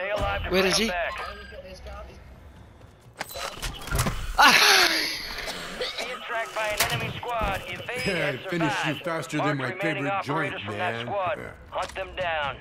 Stay alive to Where is he? back. Ah! Being tracked by an enemy squad. Evade Yeah, and I finished you faster Mark than my favorite joint, man. That squad. Hunt them down.